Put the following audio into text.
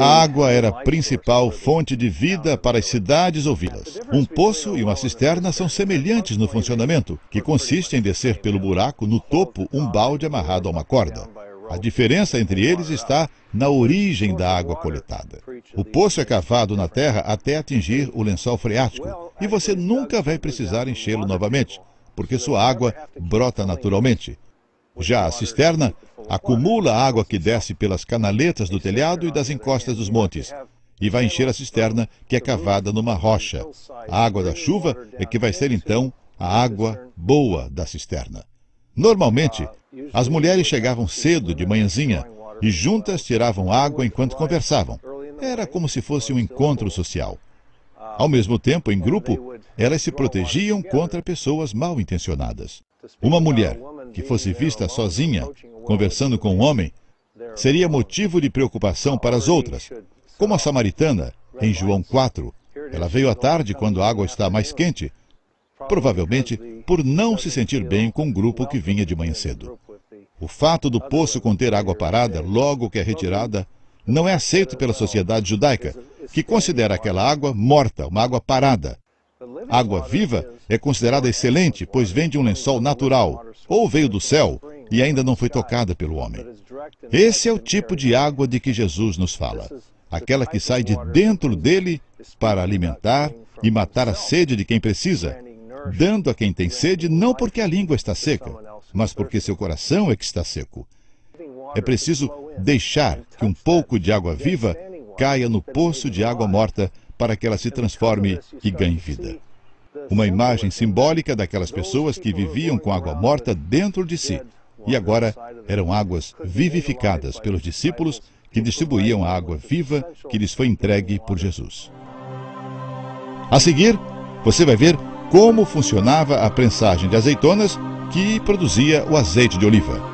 A água era a principal fonte de vida para as cidades ou vilas. Um poço e uma cisterna são semelhantes no funcionamento, que consiste em descer pelo buraco no topo um balde amarrado a uma corda. A diferença entre eles está na origem da água coletada. O poço é cavado na terra até atingir o lençol freático e você nunca vai precisar enchê-lo novamente, porque sua água brota naturalmente. Já a cisterna acumula a água que desce pelas canaletas do telhado e das encostas dos montes e vai encher a cisterna que é cavada numa rocha. A água da chuva é que vai ser então a água boa da cisterna. Normalmente, as mulheres chegavam cedo de manhãzinha e juntas tiravam água enquanto conversavam. Era como se fosse um encontro social. Ao mesmo tempo, em grupo, elas se protegiam contra pessoas mal intencionadas. Uma mulher que fosse vista sozinha, conversando com um homem, seria motivo de preocupação para as outras, como a samaritana, em João 4. Ela veio à tarde quando a água está mais quente, provavelmente por não se sentir bem com o grupo que vinha de manhã cedo. O fato do poço conter água parada logo que é retirada não é aceito pela sociedade judaica, que considera aquela água morta, uma água parada. Água viva é considerada excelente, pois vem de um lençol natural, ou veio do céu e ainda não foi tocada pelo homem. Esse é o tipo de água de que Jesus nos fala. Aquela que sai de dentro dele para alimentar e matar a sede de quem precisa, dando a quem tem sede não porque a língua está seca, mas porque seu coração é que está seco. É preciso deixar que um pouco de água viva caia no poço de água morta para que ela se transforme e ganhe vida. Uma imagem simbólica daquelas pessoas que viviam com água morta dentro de si e agora eram águas vivificadas pelos discípulos que distribuíam a água viva que lhes foi entregue por Jesus. A seguir, você vai ver como funcionava a prensagem de azeitonas que produzia o azeite de oliva.